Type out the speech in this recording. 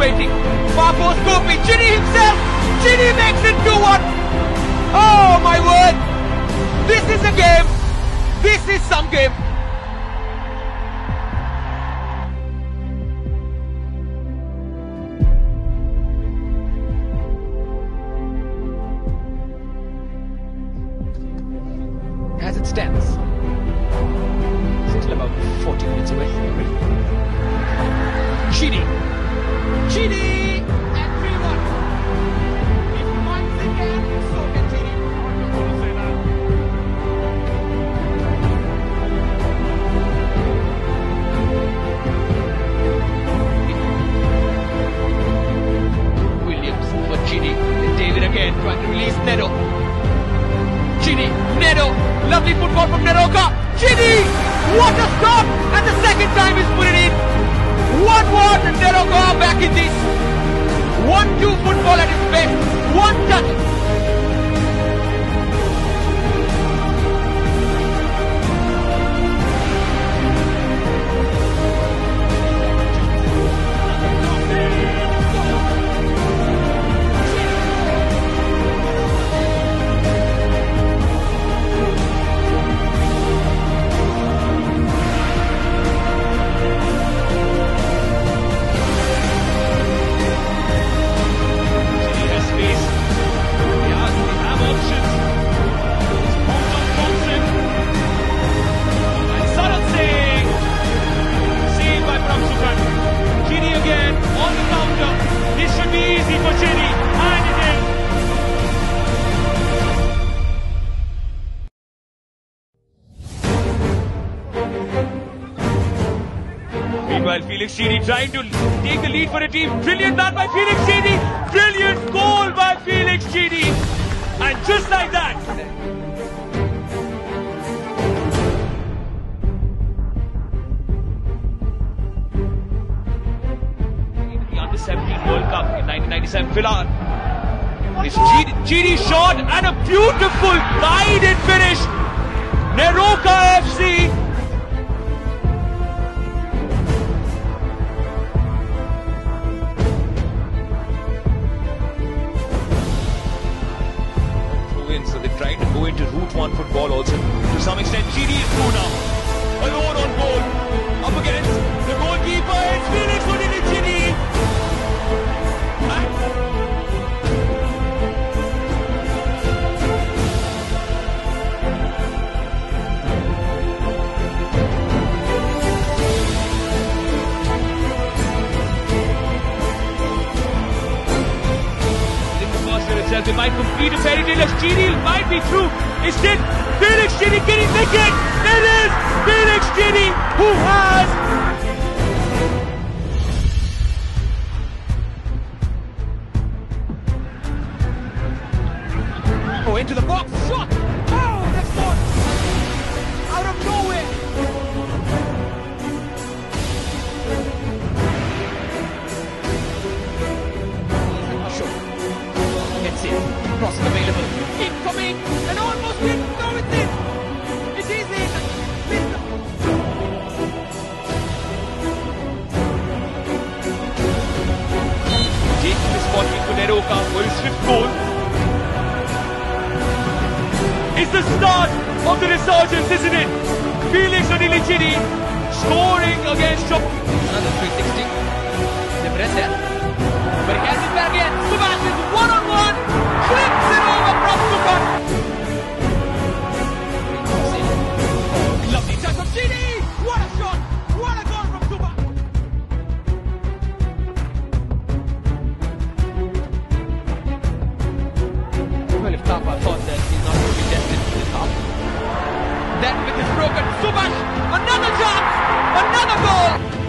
waiting. Far post Gopi. Chini himself. Chini makes it 2-1. Oh my word. This is a game. This is some game. As it stands, still about 40 minutes away. Chidi. Chidi! And 3-1. If once again, so can Chidi. Williams for Chidi. David again trying to release Neto. Chidi, Neto, lovely football from Neroka. Chidi, what a stop! And the second time he's put Meanwhile, Felix Chidi trying to take the lead for the team. Brilliant run by Felix Chidi. Brilliant goal by Felix Chidi. And just like that, the Under 17 World Cup in 1997, Villar. It's Chidi shot and a beautiful guided finish. Neroka FC minute itself, they might complete a fairy tale Chidi might be through. Instead, Felix Chidi can he make it? It is Felix Chidi who has Oh, into the box. It's the start of the resurgence, isn't it? Felix Odili Chidi scoring against Chop. Another 360. The breath there. With his broken Subhash, another chance, another goal.